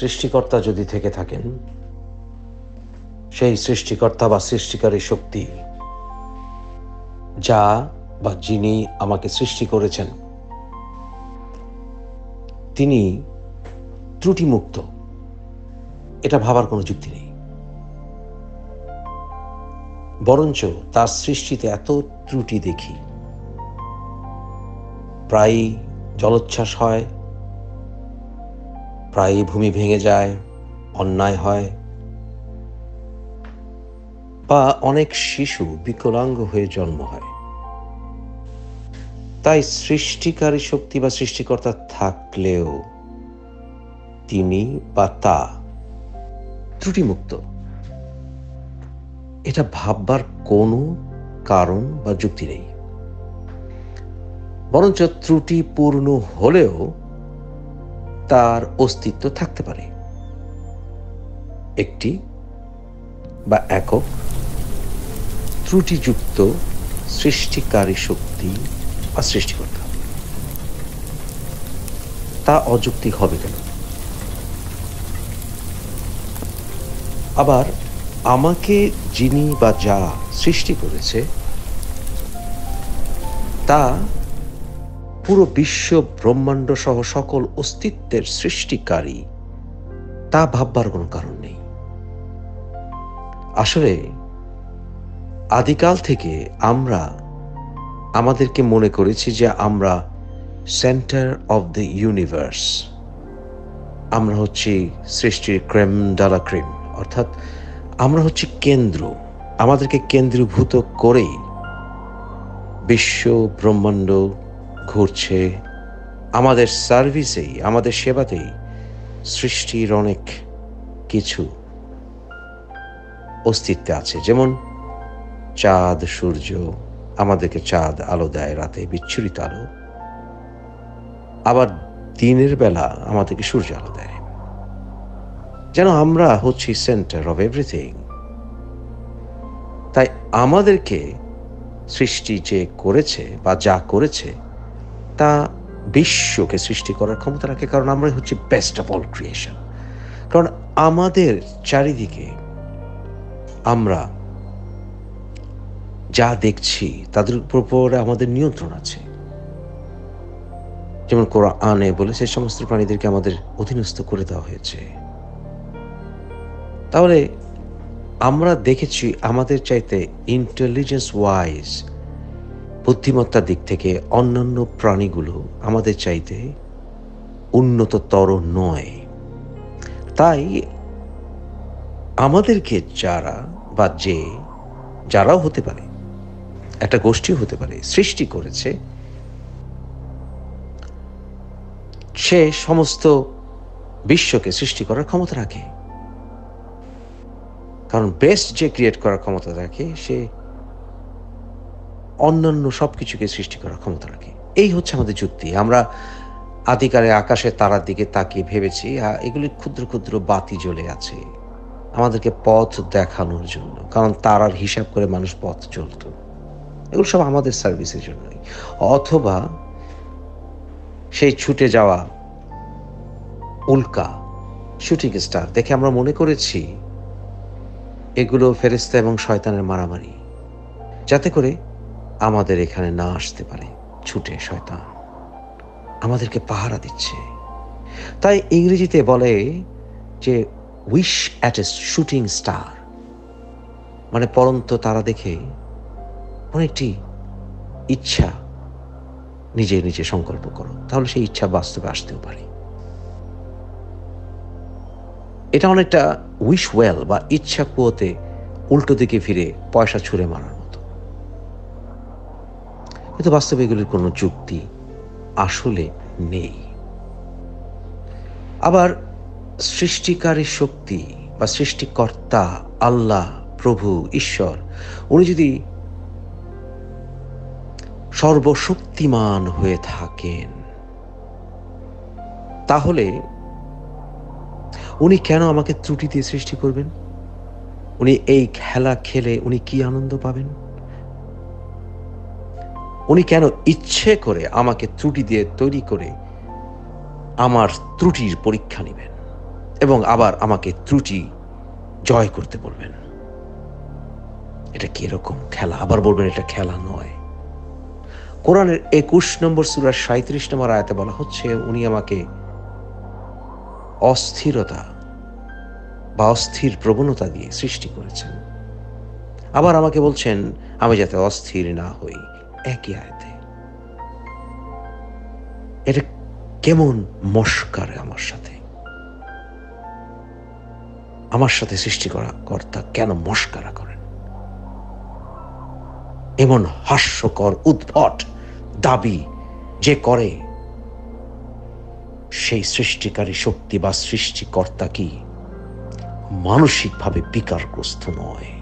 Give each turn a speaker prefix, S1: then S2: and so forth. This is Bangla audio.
S1: সৃষ্টিকর্তা যদি থেকে থাকেন, সেই সৃষ্টিকর্তা বা সৃষ্টিকারী শক্তি যা বা যিনি আমাকে সৃষ্টি করেছেন, তিনি ত্রুটিমুক্ত। এটা ভাবার কোনো যুক্তি নেই। বরঞ্চ তার সৃষ্টিতে এত ত্রুটি দেখি। প্রায়ই জলোচ্ছ্বাস হয় প্রায়ই ভূমি ভেঙে যায়, অন্যায় হয়। বা অনেক শিশু বিকলাঙ্গ হয়ে জন্ম হয়। তাই সৃষ্টিকারী শক্তি বা সৃষ্টিকর্তা থাকলেও তিনি বা তা ত্রুটিমুক্ত। এটা ভাববার কোনো কারণ বা যুক্তি নেই। বরঞ্চ ত্রুটিপূর্ণ হলেও তার অস্তিত্ব থাকতে পারে। একটি বা একক ত্রুটিযুক্ত সৃষ্টিকারী শক্তি বা সৃষ্টিকর্তা। তা অযৌক্তিক হবে কেন? আবার আমাকে যিনি বা যা সৃষ্টি করেছে, তা পুরো বিশ্ব ব্রহ্মাণ্ড সহ সকল অস্তিত্বের সৃষ্টিকারী, তা ভাববার কোনো কারণ নেই। আসলে, আদিকাল থেকে আমরা, আমাদেরকে মনে করেছি যে আমরা সেন্টার অফ দ্য ইউনিভার্স আমরা হচ্ছি সৃষ্টির ক্রেম ডালা ক্রিম, অর্থাৎ আমরা হচ্ছি কেন্দ্র। আমাদেরকে কেন্দ্রীভূত করেই বিশ্ব ব্রহ্মাণ্ড ঘুরছে আমাদের সার্ভিসেই, আমাদের সেবাতেই সৃষ্টির অনেক কিছু অস্তিত্বে আছে। যেমন চাঁদ, সূর্য, আমাদেরকে চাঁদ, আলো দেয় রাতে, বিচ্ছুরিত আলো। আবার দিনের বেলা আমাদেরকে সূর্য আলো দেয়। যেন আমরা হচ্ছি সেন্টার অফ এভরিথিং তাই আমাদেরকে সৃষ্টি যে করেছে বা যা করেছে তা বিশ্বকে সৃষ্টি করার ক্ষমতা রাখে, কারণ আমরা হচ্ছে বেস্ট অফ অল ক্রিয়েশন কারণ আমাদের চারিদিকে আমরা যা দেখছি, তাদের উপর আমাদের নিয়ন্ত্রণ আছে। যেমন কোরআনে বলে, সেই সমস্ত প্রাণীদেরকে আমাদের অধীনস্থ করে দেওয়া হয়েছে। তাহলে আমরা দেখেছি আমাদের চাইতে ইন্টেলিজেন্স ওয়াইজ বুদ্ধিমত্তার দিক থেকে অন্যান্য প্রাণীগুলো আমাদের চাইতে উন্নততর নয়। তাই আমাদেরকে যারা বা যে, যারাও হতে পারে, একটা গোষ্ঠী হতে পারে সৃষ্টি করেছে, সে সমস্ত বিশ্বকে সৃষ্টি করার ক্ষমতা রাখে। কারণ বেস্ট যে ক্রিয়েট করার ক্ষমতা রাখে, সে অন্যান্য সব কিছুকে সৃষ্টি করার ক্ষমতা রাখে। এই হচ্ছে আমাদের যুক্তি। আমরা আদিকালে আকাশে তারার দিকে তাকিয়ে ভেবেছি এগুলি ক্ষুদ্র ক্ষুদ্র বাতি জ্বলে আছে আমাদেরকে পথ দেখানোর জন্য, কারণ তারার হিসাব করে মানুষ পথ চলত। এগুলো সব আমাদের সার্ভিসের জন্যই। অথবা সেই ছুটে যাওয়া উল্কা, শুটিং স্টার, দেখে আমরা মনে করেছি এগুলো ফেরিস্তা এবং শয়তানের মারামারি। যাতে করে আমাদের এখানে না আসতে পারে। ছুটে শয়তান। আমাদেরকে পাহারা দিচ্ছে। তাই ইংরেজিতে বলে যে wish at a shooting star মানে পরন্ত তারা দেখে অনেকটি ইচ্ছা নিজে নিজে সংকল্প করো। তাহলে সেই ইচ্ছা বাস্তবে আসতেও পারে। এটা অনেকটা উইশ ওয়েল বা ইচ্ছা কুয়োতে উল্টো দিকে ফিরে পয়সা ছুঁড়ে মতো কিন্তু বাস্তবে এগুলির কোনো যুক্তি আসলে নেই। আবার সৃষ্টিকারী শক্তি বা সৃষ্টিকর্তা, আল্লাহ, প্রভু, ঈশ্বর, উনি যদি সর্বশক্তিমান হয়ে থাকেন, তাহলে উনি কেন আমাকে ত্রুটি দিয়ে সৃষ্টি করবেন? উনি এই খেলা খেলে উনি কি আনন্দ পাবেন? উনি কেন ইচ্ছে করে আমাকে ত্রুটি দিয়ে তৈরি করে আমার ত্রুটির পরীক্ষা নেবেন এবং আবার আমাকে ত্রুটি জয় করতে বলবেন? এটা কীরকম খেলা? আবার বলবেন এটা খেলা নয়। কোরআনের একুশ নম্বর সুরার সাঁত্রিশ নম্বর আয়াতে বলা হচ্ছে, উনি আমাকে অস্থিরতা বা অস্থির প্রবণতা দিয়ে সৃষ্টি করেছেন। আবার আমাকে বলছেন, আমি যাতে অস্থির না হই। একই আয়তে। এটা কেমন মস্কার আমার সাথে। আমার সাথে সৃষ্টি করা কর্তা কেন মস্কারা করেন? এমন হাস্যকর, উদ্ভট দাবি যে করে, সেই সৃষ্টিকারী শক্তি বা সৃষ্টিকর্তা কি মানসিকভাবে বিকারগ্রস্ত নয়?